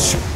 Watch.